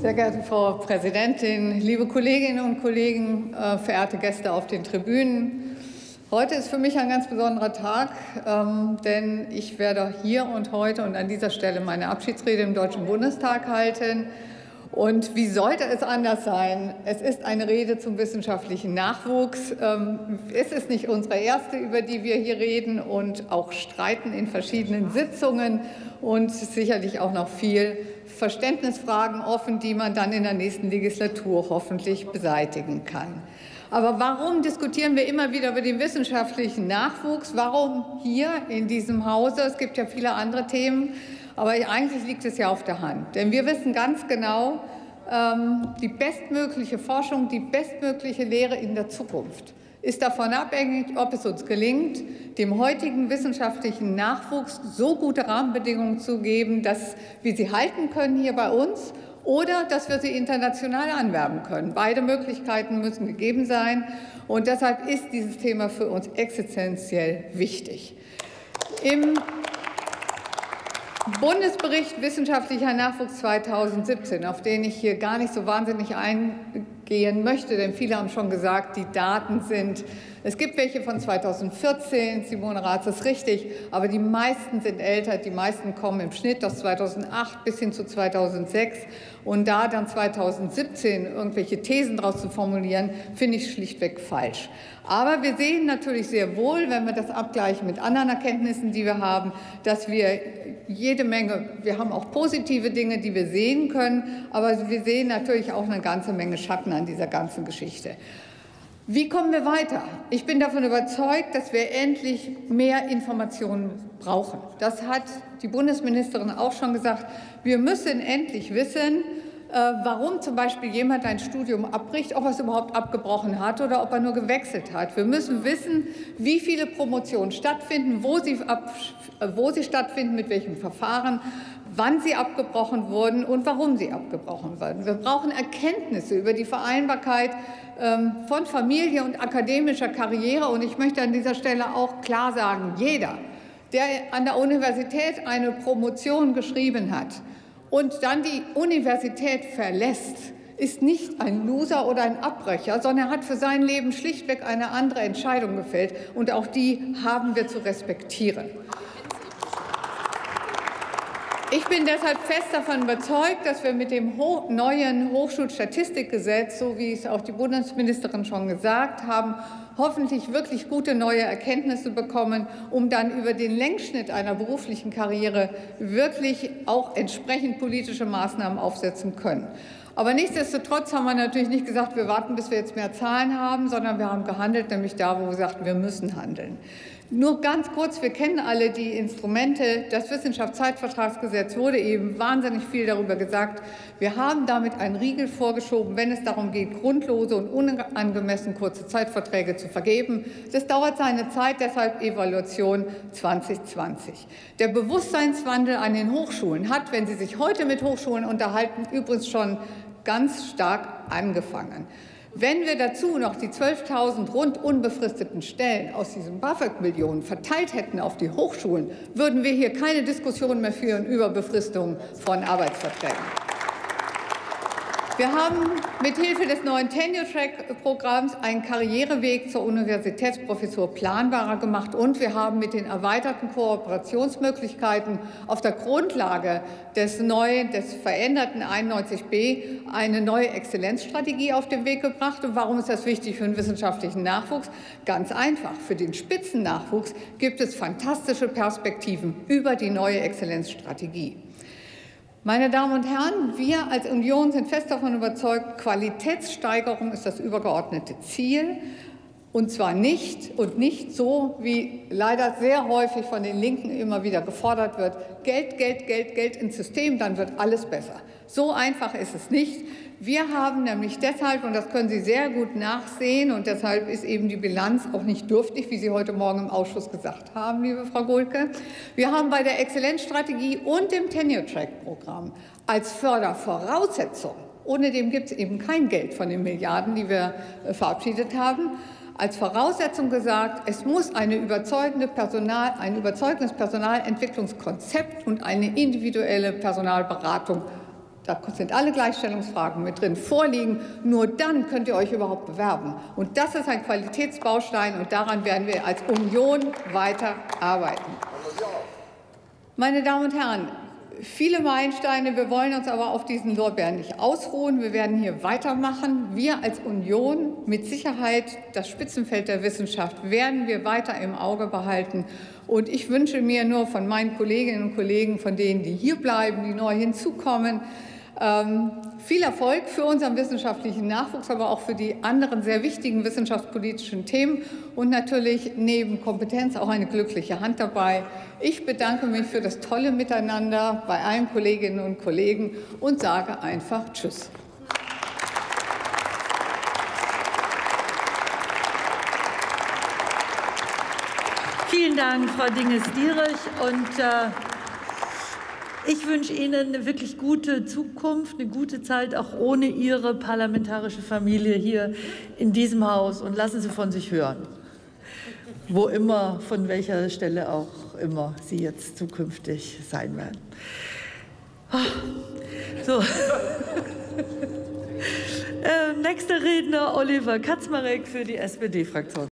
Sehr geehrte Frau Präsidentin, liebe Kolleginnen und Kollegen, äh, verehrte Gäste auf den Tribünen. Heute ist für mich ein ganz besonderer Tag, ähm, denn ich werde hier und heute und an dieser Stelle meine Abschiedsrede im Deutschen Bundestag halten. Und wie sollte es anders sein? Es ist eine Rede zum wissenschaftlichen Nachwuchs. Ähm, es ist nicht unsere erste, über die wir hier reden und auch streiten in verschiedenen Sitzungen und sicherlich auch noch viel Verständnisfragen offen, die man dann in der nächsten Legislatur hoffentlich beseitigen kann. Aber warum diskutieren wir immer wieder über den wissenschaftlichen Nachwuchs? Warum hier in diesem Hause? Es gibt ja viele andere Themen. Aber eigentlich liegt es ja auf der Hand. Denn wir wissen ganz genau, ähm, die bestmögliche Forschung, die bestmögliche Lehre in der Zukunft ist davon abhängig, ob es uns gelingt, dem heutigen wissenschaftlichen Nachwuchs so gute Rahmenbedingungen zu geben, dass wir sie halten können hier bei uns oder dass wir sie international anwerben können. Beide Möglichkeiten müssen gegeben sein. Und deshalb ist dieses Thema für uns existenziell wichtig. Im Bundesbericht Wissenschaftlicher Nachwuchs 2017, auf den ich hier gar nicht so wahnsinnig eingehen möchte, denn viele haben schon gesagt, die Daten sind es gibt welche von 2014, Simone Ratz ist richtig, aber die meisten sind älter. Die meisten kommen im Schnitt aus 2008 bis hin zu 2006. Und da dann 2017 irgendwelche Thesen daraus zu formulieren, finde ich schlichtweg falsch. Aber wir sehen natürlich sehr wohl, wenn wir das abgleichen mit anderen Erkenntnissen, die wir haben, dass wir jede Menge, wir haben auch positive Dinge, die wir sehen können, aber wir sehen natürlich auch eine ganze Menge Schatten an dieser ganzen Geschichte. Wie kommen wir weiter? Ich bin davon überzeugt, dass wir endlich mehr Informationen brauchen. Das hat die Bundesministerin auch schon gesagt. Wir müssen endlich wissen, äh, warum zum Beispiel jemand ein Studium abbricht, ob er es überhaupt abgebrochen hat oder ob er nur gewechselt hat. Wir müssen wissen, wie viele Promotionen stattfinden, wo sie, ab, wo sie stattfinden, mit welchem Verfahren wann sie abgebrochen wurden und warum sie abgebrochen wurden. Wir brauchen Erkenntnisse über die Vereinbarkeit ähm, von Familie und akademischer Karriere. Und ich möchte an dieser Stelle auch klar sagen, jeder, der an der Universität eine Promotion geschrieben hat und dann die Universität verlässt, ist nicht ein Loser oder ein Abbrecher, sondern er hat für sein Leben schlichtweg eine andere Entscheidung gefällt. Und auch die haben wir zu respektieren. Ich bin deshalb fest davon überzeugt, dass wir mit dem neuen Hochschulstatistikgesetz, so wie es auch die Bundesministerin schon gesagt haben, hoffentlich wirklich gute neue Erkenntnisse bekommen, um dann über den Längsschnitt einer beruflichen Karriere wirklich auch entsprechend politische Maßnahmen aufsetzen können. Aber nichtsdestotrotz haben wir natürlich nicht gesagt, wir warten, bis wir jetzt mehr Zahlen haben, sondern wir haben gehandelt, nämlich da, wo wir sagten, wir müssen handeln. Nur ganz kurz, wir kennen alle die Instrumente. Das Wissenschaftszeitvertragsgesetz wurde eben wahnsinnig viel darüber gesagt. Wir haben damit einen Riegel vorgeschoben, wenn es darum geht, grundlose und unangemessen kurze Zeitverträge zu vergeben. Das dauert seine Zeit, deshalb Evaluation 2020. Der Bewusstseinswandel an den Hochschulen hat, wenn Sie sich heute mit Hochschulen unterhalten, übrigens schon ganz stark angefangen. Wenn wir dazu noch die 12.000 rund unbefristeten Stellen aus diesen BAföG-Millionen verteilt hätten auf die Hochschulen, würden wir hier keine Diskussion mehr führen über Befristung von Arbeitsverträgen. Wir haben mit Hilfe des neuen Tenure-Track-Programms einen Karriereweg zur Universitätsprofessur planbarer gemacht und wir haben mit den erweiterten Kooperationsmöglichkeiten auf der Grundlage des neuen, des veränderten 91b eine neue Exzellenzstrategie auf den Weg gebracht. Und warum ist das wichtig für den wissenschaftlichen Nachwuchs? Ganz einfach. Für den Spitzennachwuchs gibt es fantastische Perspektiven über die neue Exzellenzstrategie. Meine Damen und Herren, wir als Union sind fest davon überzeugt, Qualitätssteigerung ist das übergeordnete Ziel. Und zwar nicht und nicht so, wie leider sehr häufig von den Linken immer wieder gefordert wird, Geld, Geld, Geld, Geld ins System, dann wird alles besser. So einfach ist es nicht. Wir haben nämlich deshalb, und das können Sie sehr gut nachsehen, und deshalb ist eben die Bilanz auch nicht dürftig, wie Sie heute Morgen im Ausschuss gesagt haben, liebe Frau Gohlke. Wir haben bei der Exzellenzstrategie und dem Tenure-Track-Programm als Fördervoraussetzung, ohne dem gibt es eben kein Geld von den Milliarden, die wir äh, verabschiedet haben, als Voraussetzung gesagt, es muss eine überzeugende Personal, ein überzeugendes Personalentwicklungskonzept und eine individuelle Personalberatung da sind alle Gleichstellungsfragen mit drin, vorliegen. Nur dann könnt ihr euch überhaupt bewerben. Und das ist ein Qualitätsbaustein und daran werden wir als Union weiter arbeiten. Meine Damen und Herren, viele Meilensteine. Wir wollen uns aber auf diesen Lorbeeren nicht ausruhen. Wir werden hier weitermachen. Wir als Union mit Sicherheit das Spitzenfeld der Wissenschaft werden wir weiter im Auge behalten. Und ich wünsche mir nur von meinen Kolleginnen und Kollegen, von denen, die hier bleiben, die neu hinzukommen, ähm, viel Erfolg für unseren wissenschaftlichen Nachwuchs, aber auch für die anderen sehr wichtigen wissenschaftspolitischen Themen und natürlich neben Kompetenz auch eine glückliche Hand dabei. Ich bedanke mich für das tolle Miteinander bei allen Kolleginnen und Kollegen und sage einfach Tschüss. Vielen Dank, Frau Dinges-Dierich. Und äh ich wünsche Ihnen eine wirklich gute Zukunft, eine gute Zeit, auch ohne Ihre parlamentarische Familie hier in diesem Haus. Und lassen Sie von sich hören, wo immer, von welcher Stelle auch immer Sie jetzt zukünftig sein werden. So. äh, nächster Redner Oliver Katzmarek für die SPD-Fraktion.